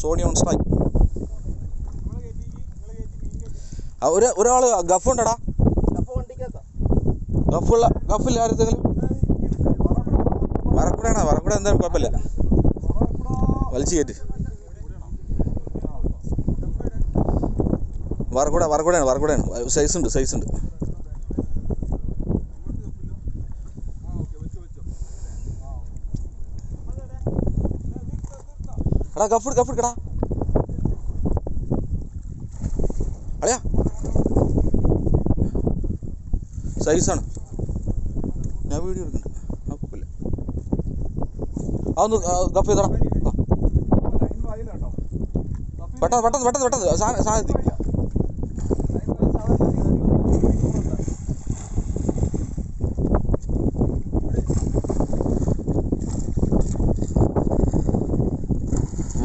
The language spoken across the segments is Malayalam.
Sony on strike. ഒരു ഒരാൾ ഗഫ് ഉണ്ടടാ. ഗഫുള്ള ഗഫില്ല ആരെന്തെങ്കിലും വറക്കൂടാണോ? വറക്കൂടെ എന്തായാലും കുഴപ്പമില്ല. വലിച്ചു കയറ്റ്. വറക്കൂടെ വറക്കൂടെയാണ് വറക്കൂടെയാണ് സൈസ് ഉണ്ട് സൈസ് ഉണ്ട്. എടാ കഫ് കഫ് എടുക്കടാ അളയാ. സൈസാണ് ഞാൻ വീഡിയോ എടുക്കുന്നുണ്ട്. ആ കുഴപ്പമില്ല. അതൊന്ന് കഫ് ചെയ്തടാ. പെട്ടെന്ന് പെട്ടെന്ന് പെട്ടെന്ന് പെട്ടെന്ന്. സാധനം സാധനം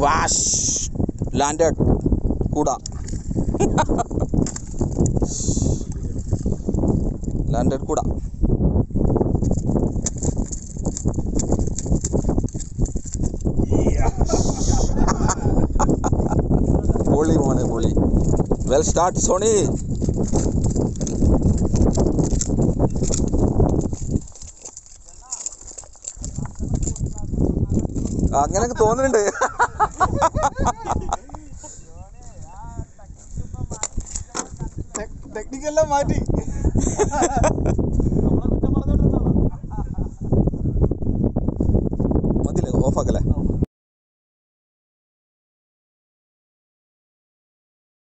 വാഷ്. ലാൻഡഡ് കൂട. ലാൻഡഡ് കൂട. പൊളി മോനെ പൊളി. വെൽ സ്റ്റാർട്ട് സോണി. അങ്ങനെയൊക്കെ തോന്നുന്നുണ്ട്. ടെക്നിക്കെല്ലാം മാറ്റി. മതില്ലേ ഓഫാക്കല്ലേ